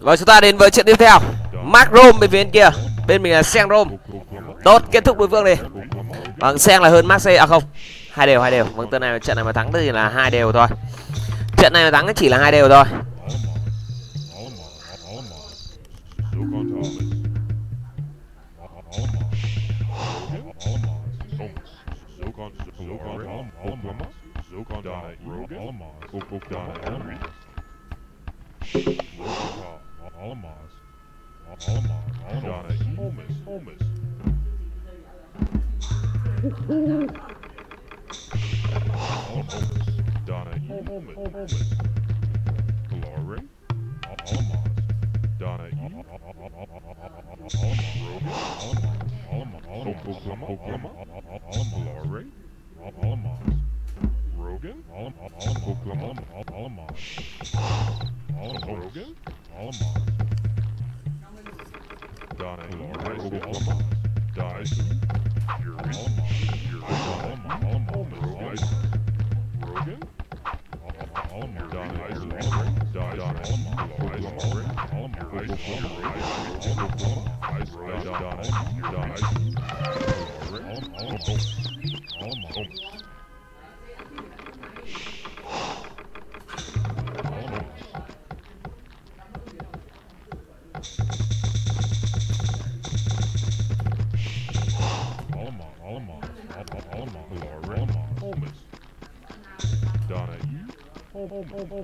Và chúng ta đến với trận tiếp theo. Mark Rome bên phía bên kia. Bên mình là Seng Rome. Tốt, kết thúc đối phương đi. Vâng, Seng là hơn Marseille, à không. Hai đều, hai đều. Vâng, tên này, trận này mà thắng thì là hai đều thôi. Trận này mà thắng chỉ là hai đều thôi. Zokontal, Yuri, Zokontal, Ray. Almas, Somas, Somas, Somas. Lare, Donna E. Zokontal, Alma, Rogan, good? Alamaz. Die. Alamaz. Die. You're Alamaz. You're Alamaz. Alamaz. Rogan? Alamaz. Die. Die. Alamaz. Alamaz. Alamaz. Alamaz. Alamaz. Alamaz. Zokontal,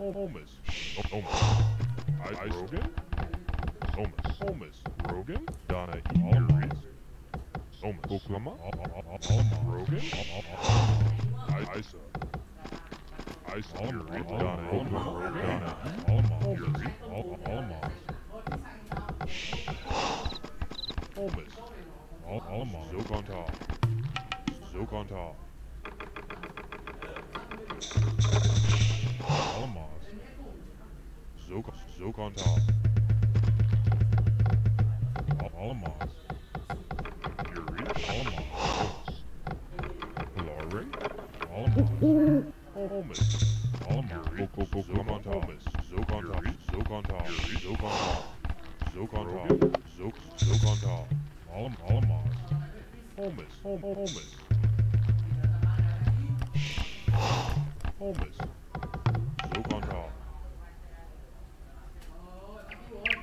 Holmes. Holmes. Ice Rogan. Holmes. Holmes. Rogan. Donna Eateries. Holmes. Oklahoma. Holmes. Rogan. Isa. Isa. Yuri. Donna. Holmes. Donna. Alma. Yuri. Alma. Holmes. Alma. Zokontal. Zokontal. is ook aan tafel. Allemaal. Curious. Allemaal. Glory. Allemaal. Almost. Allemaal. Ook aan tafel. Ook aan tafel. Ook aan tafel. Ook aan tafel. Ook aan tafel. Ook aan tafel. Allemaal. Allemaal. Almost. Almost. Almost. Almost. Ook aan tafel.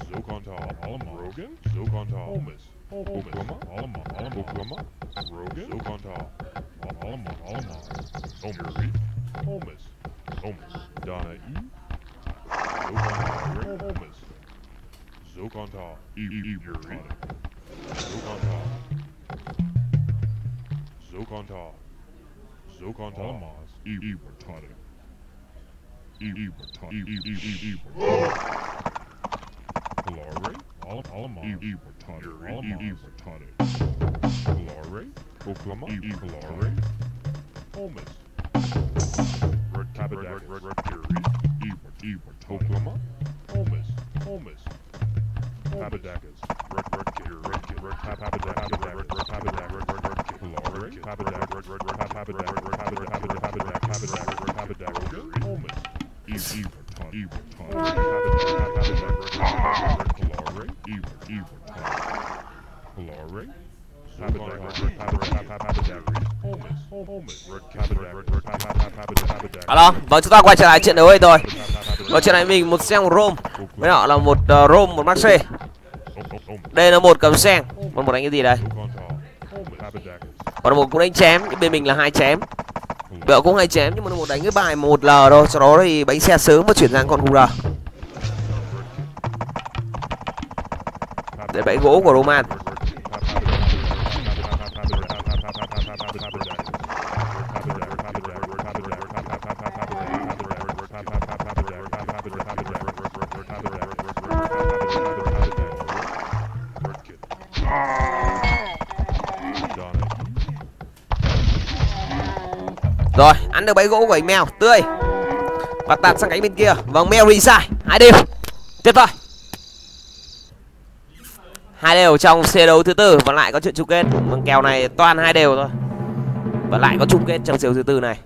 Zokontal, Holmes, Zokontal, E. E. Yuri, Zokontal, Zokontal, Zokontal, Almas, Alma, E. Watanabe, E. Watanabe, Calare, Oklahoma, E. Calare, Holmes, Red Tabadac, Red Red Fury, E. Oklahoma, Holmes, Holmes, Tabadacus, Red Red Kicker, Red Kicker, Red Tabadac, Red Red Tabadac, Red Red Red Calare, Tabadac, Red Red Red Tabadac, Red Tabadac, Tabadac, Tabadac, Tabadac, Red Tabadac, Holmes, E. Watanabe, E. Watanabe, Tabadac, Tabadac, Red Red Cabinet, Red Alo, vâng chúng ta quay trở lại trận đấu đây rồi. Và trận này mình một sen một rôm, với họ là một ờ, uh, rôm một maxi. Đây là một cầm sen, còn một đánh cái gì đây? Còn một cũng đánh chém, bên mình là hai chém. vợ cũng hai chém nhưng mà một đánh cái bài một l thôi, sau đó thì bánh xe sớm và chuyển sang con cùng r. Để bẫy gỗ của Roman. Rồi, ăn được bẫy gỗ của anh mèo, tươi. Và tạt sang cánh bên kia. Vâng, mèo sai, hai đều Tuyệt vời hai đều trong xe đấu thứ tư và lại có chuyện chung kết. Vâng kèo này toàn hai đều thôi. Và lại có chung kết trong siêu thứ tư này.